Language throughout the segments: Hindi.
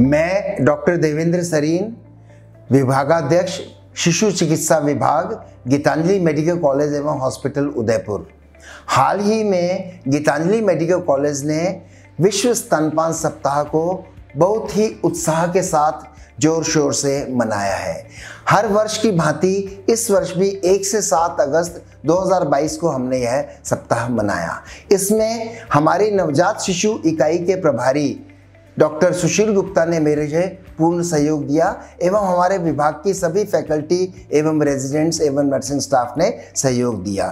मैं डॉक्टर देवेंद्र सरीन, विभागाध्यक्ष, शिशु चिकित्सा विभाग, गीतांजलि मेडिकल कॉलेज एवं हॉस्पिटल उदयपुर। हाल ही में गीतांजलि मेडिकल कॉलेज ने विश्व स्तनपान सप्ताह को बहुत ही उत्साह के साथ ज़ोर शोर से मनाया है। हर वर्ष की भांति इस वर्ष भी एक से सात अगस्त 2022 को हमने यह सप्ताह मनाया। इसमें हमारी नवजात शिशु इकाई के प्रभारी डॉक्टर सुशील गुप्ता ने मेरे से पूर्ण सहयोग दिया एवं हमारे विभाग की सभी फैकल्टी एवं रेजिडेंट्स एवं नर्सिंग स्टाफ ने सहयोग दिया।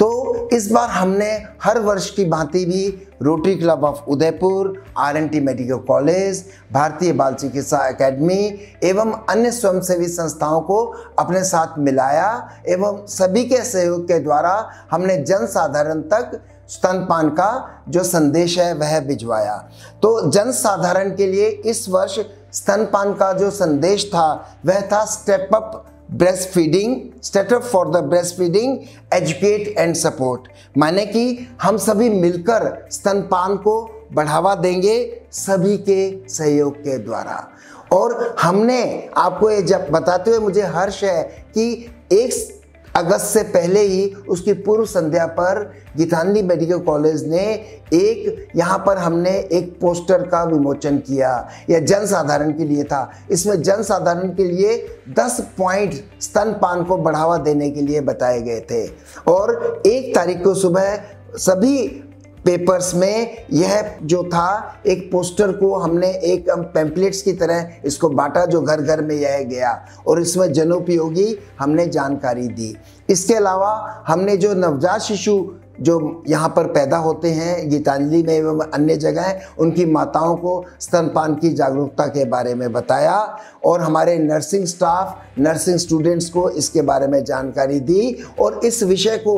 तो इस बार हमने हर वर्ष की भांति भी Rotary club of Udaipur R N T medical college, भारतीय बाल चिकित्सा अकेडमी एवं अन्य स्वयंसेवी संस्थाओं को अपने साथ मिलाया एवं सभी के सहयोग के द्वारा हमने जन साधारण तक स्तनपान का जो संदेश है, वह भिजवाया। तो जन साधारण के लिए इस वर्ष स्तनपान का जो संदेश था, वह था step up breast feeding state up for the breast feeding educate and support माने कि हम सभी मिलकर स्तनपान को बढ़ावा देंगे सभी के सहयोग के द्वारा। और हमने आपको ये जब बताते हुए मुझे हर्ष है कि एक अगस्त से पहले ही उसकी पूर्व संध्या पर गीतांजलि मेडिकल कॉलेज ने एक, यहाँ पर हमने एक पोस्टर का विमोचन किया। यह जन साधारण के लिए था। इसमें जन साधारण के लिए 10 पॉइंट स्तनपान को बढ़ावा देने के लिए बताए गए थे। और एक तारीख को सुबह सभी पेपर्स में यह जो था, एक पोस्टर को हमने एक पैम्पलेट्स की तरह इसको बांटा जो घर घर में यह गया और इसमें जनोपयोगी हमने जानकारी दी। इसके अलावा हमने जो नवजात शिशु जो यहाँ पर पैदा होते हैं, गीतांजलि में एवं अन्य जगह उनकी माताओं को स्तनपान की जागरूकता के बारे में बताया और हमारे नर्सिंग स्टाफ नर्सिंग स्टूडेंट्स को इसके बारे में जानकारी दी और इस विषय को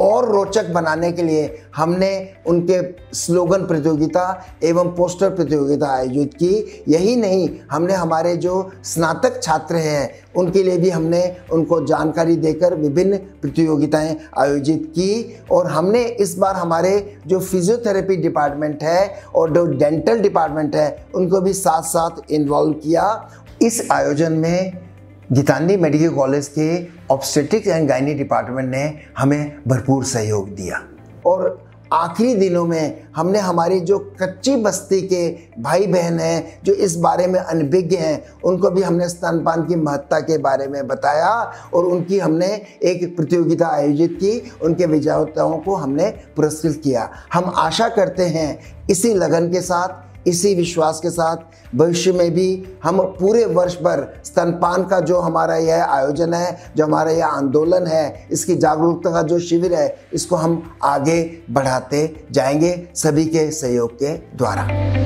और रोचक बनाने के लिए हमने उनके स्लोगन प्रतियोगिता एवं पोस्टर प्रतियोगिता आयोजित की। यही नहीं, हमने हमारे जो स्नातक छात्र हैं, उनके लिए भी हमने उनको जानकारी देकर विभिन्न प्रतियोगिताएँ आयोजित की और हमने इस बार हमारे जो फिजियोथेरेपी डिपार्टमेंट है और जो डेंटल डिपार्टमेंट है, उनको भी साथ साथ इन्वॉल्व किया। इस आयोजन में गीतांजलि मेडिकल कॉलेज के ऑब्स्टेटिक्स एंड गायनी डिपार्टमेंट ने हमें भरपूर सहयोग दिया। और आखिरी दिनों में हमने हमारी जो कच्ची बस्ती के भाई बहन हैं, जो इस बारे में अनभिज्ञ हैं, उनको भी हमने स्तनपान की महत्ता के बारे में बताया और उनकी हमने एक प्रतियोगिता आयोजित की, उनके विजेताओं को हमने पुरस्कृत किया। हम आशा करते हैं इसी लगन के साथ इसी विश्वास के साथ भविष्य में भी हम पूरे वर्ष भर स्तनपान का जो हमारा यह आयोजन है, जो हमारा यह आंदोलन है, इसकी जागरूकता का जो शिविर है, इसको हम आगे बढ़ाते जाएँगे सभी के सहयोग के द्वारा।